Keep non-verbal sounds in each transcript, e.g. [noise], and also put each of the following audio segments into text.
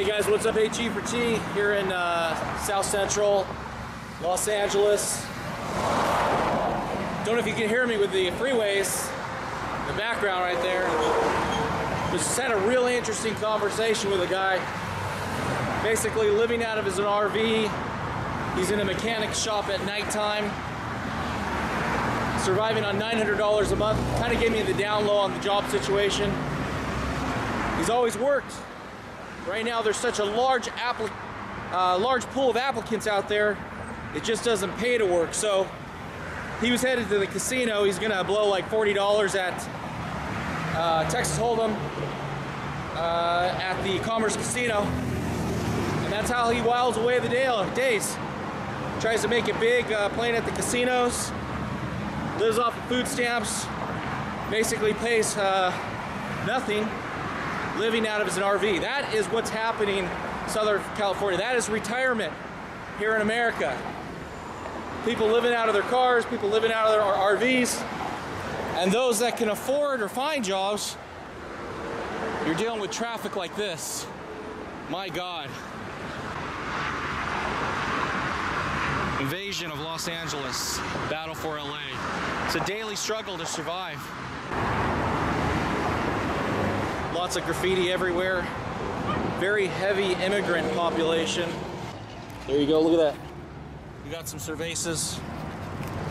Hey guys, what's up? AG for T here in uh, South Central, Los Angeles. Don't know if you can hear me with the freeways, the background right there. Just had a really interesting conversation with a guy, basically living out of his RV. He's in a mechanic shop at nighttime, surviving on $900 a month. Kind of gave me the down low on the job situation. He's always worked. Right now, there's such a large uh, large pool of applicants out there. It just doesn't pay to work. So he was headed to the casino. He's gonna blow like $40 at uh, Texas Hold'em uh, at the Commerce Casino, and that's how he wiles away the day, days. Tries to make it big, uh, playing at the casinos. Lives off of food stamps. Basically pays uh, nothing living out of an RV. That is what's happening in Southern California. That is retirement here in America. People living out of their cars, people living out of their RVs, and those that can afford or find jobs, you're dealing with traffic like this. My God. Invasion of Los Angeles, battle for LA. It's a daily struggle to survive. Lots of graffiti everywhere. Very heavy immigrant population. There you go, look at that. We got some cervezas,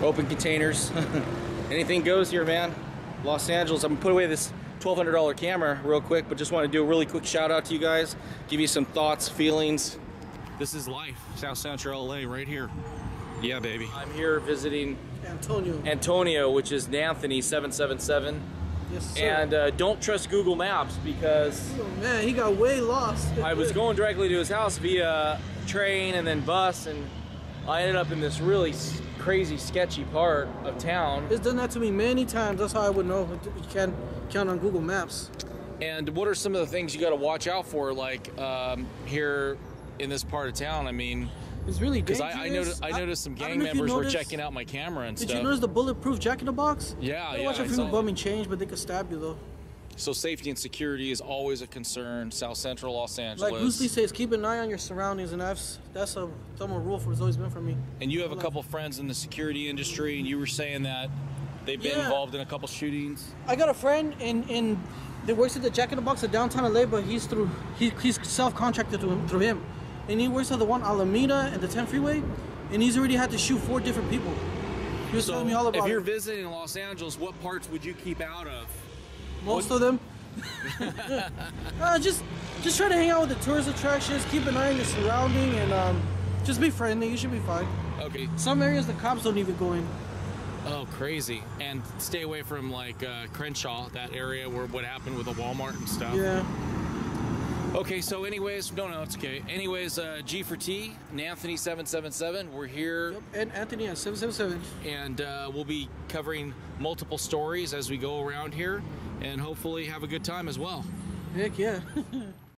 open containers. [laughs] Anything goes here, man. Los Angeles. I'm gonna put away this $1,200 camera real quick, but just want to do a really quick shout out to you guys, give you some thoughts, feelings. This is life, South Central LA, right here. Yeah, baby. I'm here visiting Antonio. Antonio, which is Nanthony777. Yes, sir. And uh, don't trust Google Maps because oh, man, he got way lost. [laughs] I was going directly to his house via train and then bus, and I ended up in this really crazy, sketchy part of town. It's done that to me many times. That's how I would know you can't count on Google Maps. And what are some of the things you got to watch out for, like um, here in this part of town? I mean, it's really because I, I, noticed I noticed some gang members were checking out my camera and did stuff. Did you notice the bulletproof jack in the box? Yeah, I yeah. watch a few bumming change, but they could stab you though. So safety and security is always a concern. South Central Los Angeles. Like Bruce Lee says, keep an eye on your surroundings, and that's that's a thumb rule for it's always been for me. And you have a couple friends in the security industry, and you were saying that they've been yeah. involved in a couple shootings. I got a friend in in that works at the Jack in the Box at downtown LA, but he's through he, he's self contracted to him through him, and he works at the one Alameda and the 10 freeway, and he's already had to shoot four different people. He was so telling me all about. If you're it. visiting Los Angeles, what parts would you keep out of? Most what? of them. [laughs] uh, just just try to hang out with the tourist attractions, keep an eye on your surrounding, and um, just be friendly. You should be fine. Okay. Some areas the cops don't even go in. Oh, crazy! And stay away from like uh, Crenshaw, that area where what happened with the Walmart and stuff. Yeah. Okay, so anyways, no, no, it's okay. Anyways, uh, G for T, Anthony seven seven seven. We're here. Yep, and Anthony at seven seven seven. And uh, we'll be covering multiple stories as we go around here, and hopefully have a good time as well. Heck yeah. [laughs]